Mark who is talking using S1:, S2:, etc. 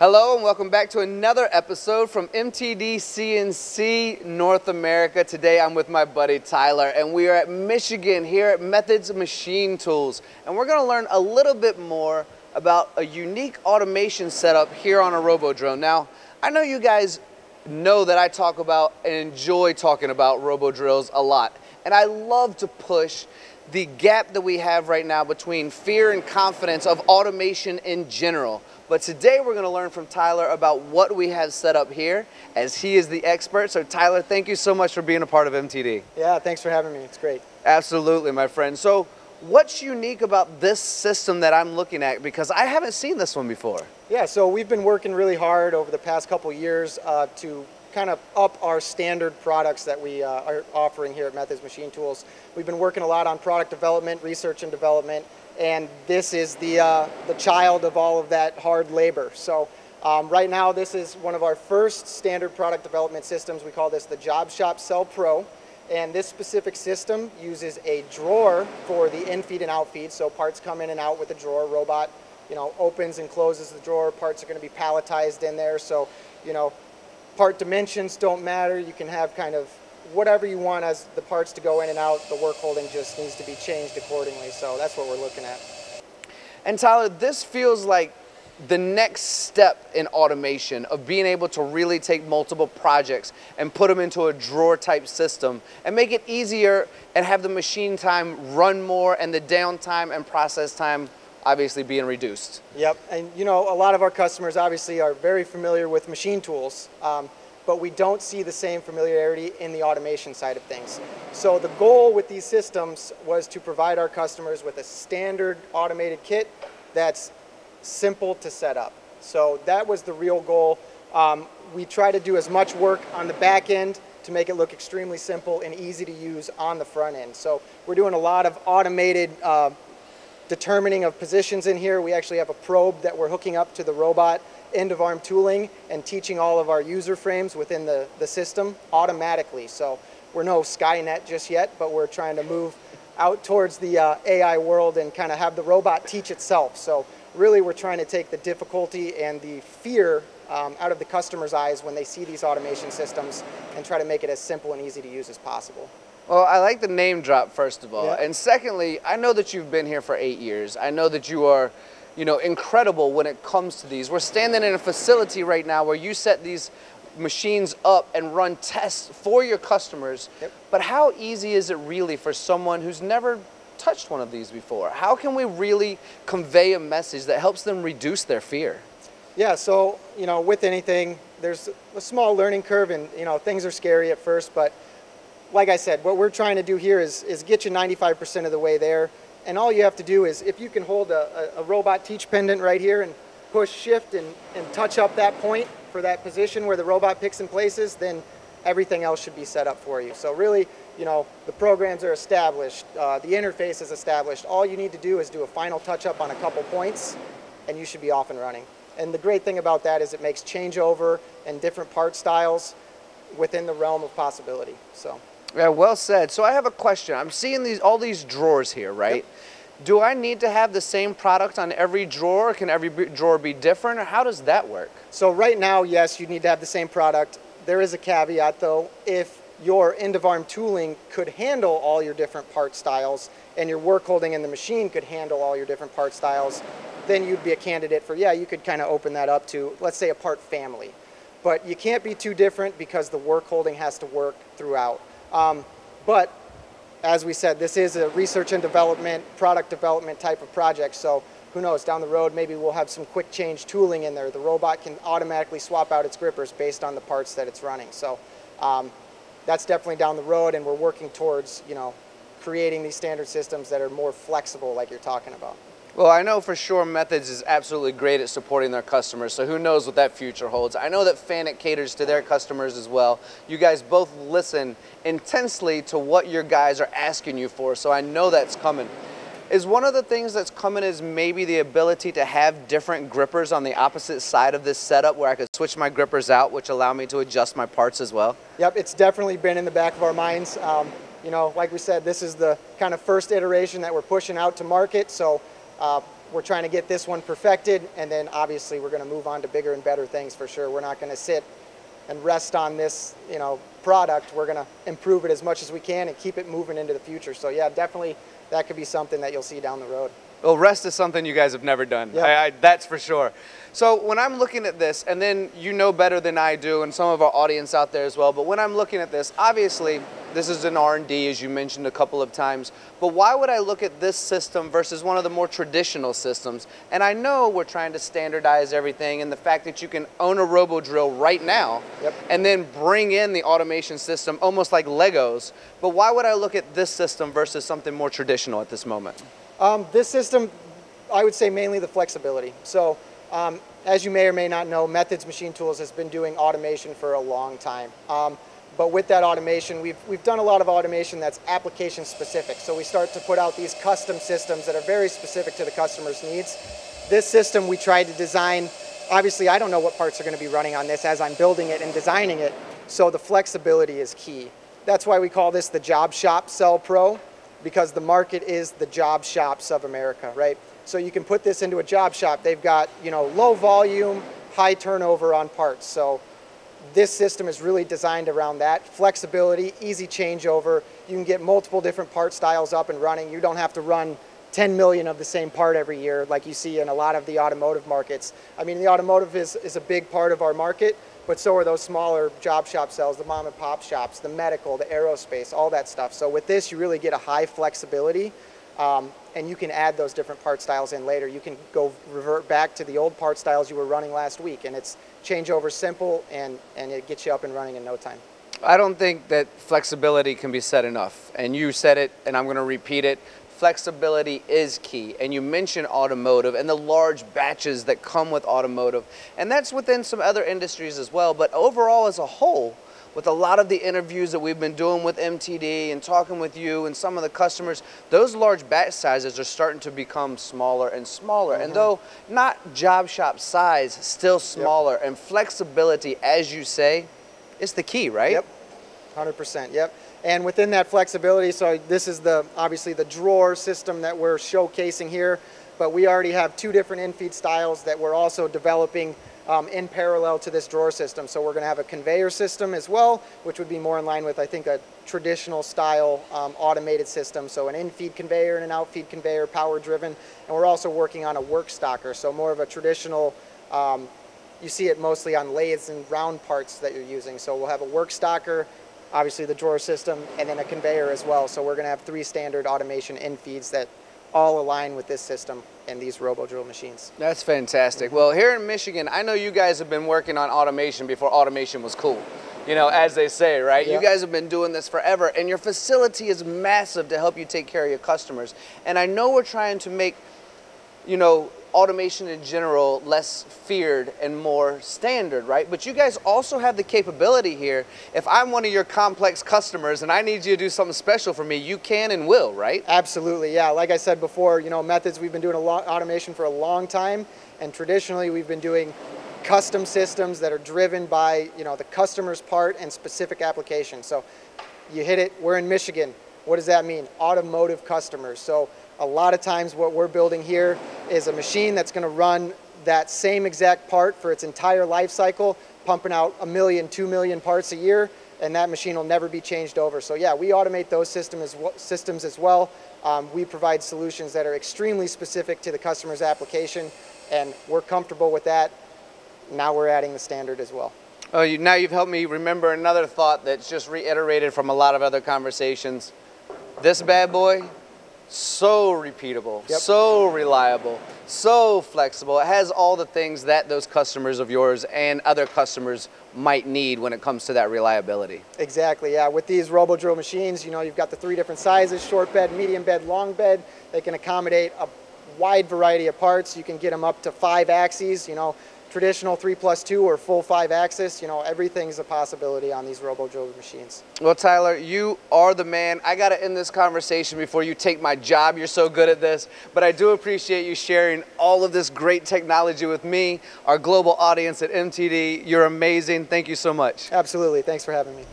S1: Hello and welcome back to another episode from MTD CNC North America. Today I'm with my buddy Tyler and we are at Michigan here at Methods Machine Tools and we're going to learn a little bit more about a unique automation setup here on a RoboDrill. Now, I know you guys know that I talk about and enjoy talking about RoboDrills a lot and I love to push the gap that we have right now between fear and confidence of automation in general. But today we're gonna learn from Tyler about what we have set up here as he is the expert. So Tyler, thank you so much for being a part of MTD.
S2: Yeah, thanks for having me. It's great.
S1: Absolutely, my friend. So what's unique about this system that I'm looking at? Because I haven't seen this one before.
S2: Yeah, so we've been working really hard over the past couple years uh, to kind of up our standard products that we uh, are offering here at Methods Machine Tools. We've been working a lot on product development, research and development, and this is the, uh, the child of all of that hard labor. So um, right now this is one of our first standard product development systems. We call this the Job Shop Cell Pro. And this specific system uses a drawer for the in-feed and out-feed. So parts come in and out with a drawer. Robot, you know, opens and closes the drawer. Parts are going to be palletized in there. So, you know, part dimensions don't matter. You can have kind of whatever you want as the parts to go in and out. The work holding just needs to be changed accordingly. So that's what we're looking at.
S1: And Tyler, this feels like the next step in automation of being able to really take multiple projects and put them into a drawer type system and make it easier and have the machine time run more and the downtime and process time obviously being reduced.
S2: Yep, and you know, a lot of our customers obviously are very familiar with machine tools. Um, but we don't see the same familiarity in the automation side of things. So the goal with these systems was to provide our customers with a standard automated kit that's simple to set up. So that was the real goal. Um, we try to do as much work on the back end to make it look extremely simple and easy to use on the front end. So we're doing a lot of automated uh, determining of positions in here. We actually have a probe that we're hooking up to the robot end of arm tooling and teaching all of our user frames within the, the system automatically. So we're no Skynet just yet, but we're trying to move out towards the uh, AI world and kind of have the robot teach itself. So really we're trying to take the difficulty and the fear um, out of the customer's eyes when they see these automation systems and try to make it as simple and easy to use as possible.
S1: Well, I like the name drop, first of all. Yeah. And secondly, I know that you've been here for eight years. I know that you are you know, incredible when it comes to these. We're standing in a facility right now where you set these machines up and run tests for your customers. Yep. But how easy is it really for someone who's never touched one of these before? How can we really convey a message that helps them reduce their fear?
S2: Yeah, so, you know, with anything, there's a small learning curve and, you know, things are scary at first, but like I said, what we're trying to do here is, is get you 95% of the way there and all you have to do is, if you can hold a, a, a robot teach pendant right here and push shift and, and touch up that point for that position where the robot picks and places, then everything else should be set up for you. So really, you know, the programs are established, uh, the interface is established. All you need to do is do a final touch up on a couple points and you should be off and running. And the great thing about that is it makes changeover and different part styles within the realm of possibility. So.
S1: Yeah, well said. So I have a question. I'm seeing these all these drawers here, right? Yep. Do I need to have the same product on every drawer? Can every drawer be different? Or how does that work?
S2: So right now, yes, you need to have the same product. There is a caveat though. If your end of arm tooling could handle all your different part styles and your work holding in the machine could handle all your different part styles, then you'd be a candidate for, yeah, you could kind of open that up to, let's say, a part family. But you can't be too different because the work holding has to work throughout. Um, but as we said, this is a research and development, product development type of project. So who knows, down the road, maybe we'll have some quick change tooling in there. The robot can automatically swap out its grippers based on the parts that it's running. So um, that's definitely down the road, and we're working towards, you know, creating these standard systems that are more flexible like you're talking about.
S1: Well, I know for sure Methods is absolutely great at supporting their customers, so who knows what that future holds. I know that Fanuc caters to their customers as well. You guys both listen intensely to what your guys are asking you for, so I know that's coming. Is one of the things that's coming is maybe the ability to have different grippers on the opposite side of this setup where I could switch my grippers out, which allow me to adjust my parts as well?
S2: Yep, it's definitely been in the back of our minds. Um, you know, like we said, this is the kind of first iteration that we're pushing out to market, so uh, we're trying to get this one perfected, and then obviously we're going to move on to bigger and better things for sure. We're not going to sit and rest on this, you know, product. We're going to improve it as much as we can and keep it moving into the future. So yeah, definitely that could be something that you'll see down the road.
S1: Well, rest is something you guys have never done.
S2: Yep.
S1: I, I, that's for sure. So when I'm looking at this, and then you know better than I do, and some of our audience out there as well. But when I'm looking at this, obviously this is an R&D, as you mentioned a couple of times. But why would I look at this system versus one of the more traditional systems? And I know we're trying to standardize everything, and the fact that you can own a RoboDrill right now,
S2: Yep.
S1: and then bring in the automation system almost like Legos. But why would I look at this system versus something more traditional at this moment?
S2: Um, this system, I would say mainly the flexibility. So, um, as you may or may not know, Methods Machine Tools has been doing automation for a long time. Um, but with that automation, we've, we've done a lot of automation that's application specific. So we start to put out these custom systems that are very specific to the customer's needs. This system we tried to design, obviously I don't know what parts are going to be running on this as I'm building it and designing it, so the flexibility is key. That's why we call this the Job Shop Cell Pro because the market is the job shops of America, right? So you can put this into a job shop. They've got, you know, low volume, high turnover on parts. So this system is really designed around that. Flexibility, easy changeover. You can get multiple different part styles up and running. You don't have to run 10 million of the same part every year like you see in a lot of the automotive markets. I mean, the automotive is, is a big part of our market, but so are those smaller job shop cells, the mom and pop shops, the medical, the aerospace, all that stuff. So with this, you really get a high flexibility um, and you can add those different part styles in later. You can go revert back to the old part styles you were running last week and it's changeover simple and, and it gets you up and running in no time.
S1: I don't think that flexibility can be said enough. And you said it, and I'm going to repeat it. Flexibility is key. And you mentioned automotive and the large batches that come with automotive. And that's within some other industries as well. But overall, as a whole, with a lot of the interviews that we've been doing with MTD and talking with you and some of the customers, those large batch sizes are starting to become smaller and smaller. And mm-hmm. though not job shop size, still smaller. And flexibility, as you say, is the key, right?
S2: Yep, 100%, yep. And within that flexibility, so this is the obviously the drawer system that we're showcasing here, but we already have two different in-feed styles that we're also developing um, in parallel to this drawer system. So we're going to have a conveyor system as well, which would be more in line with, I think, a traditional style um, automated system. So an in-feed conveyor and an out-feed conveyor, power-driven. And we're also working on a work stocker, so more of a traditional um, you see it mostly on lathes and round parts that you're using. So we'll have a work stocker, obviously the drawer system, and then a conveyor as well. So we're going to have three standard automation in feeds that all align with this system and these RoboDrill machines.
S1: That's fantastic. Well, here in Michigan, I know you guys have been working on automation before automation was cool. You know, as they say, right? You guys have been doing this forever, and your facility is massive to help you take care of your customers. And I know we're trying to make, you know, automation in general less feared and more standard, right? But you guys also have the capability here. If I'm one of your complex customers and I need you to do something special for me, you can and will, right?
S2: Absolutely, yeah. Like I said before, you know, methods, we've been doing a lot automation for a long time, and traditionally we've been doing custom systems that are driven by, you know, the customer's part and specific application. So you hit it, we're in Michigan. What does that mean? Automotive customers. So a lot of times what we're building here is a machine that's going to run that same exact part for its entire life cycle, pumping out a million, two million parts a year, and that machine will never be changed over. So yeah, we automate those system as well, systems as well. Um, we provide solutions that are extremely specific to the customer's application, and we're comfortable with that. Now we're adding the standard as well.
S1: Oh, you, now you've helped me remember another thought that's just reiterated from a lot of other conversations. This bad boy, so repeatable,
S2: Yep.
S1: so reliable, so flexible. It has all the things that those customers of yours and other customers might need when it comes to that reliability.
S2: Exactly, yeah. With these RoboDrill machines, you know, you've got the three different sizes, short bed, medium bed, long bed. They can accommodate a wide variety of parts. You can get them up to five axes, you know, traditional three plus two or full five axis. You know, everything's a possibility on these RoboDrill machines.
S1: Well, Tyler, you are the man. I got to end this conversation before you take my job. You're so good at this. But I do appreciate you sharing all of this great technology with me, our global audience at MTD. You're amazing. Thank you so much.
S2: Absolutely. Thanks for having me.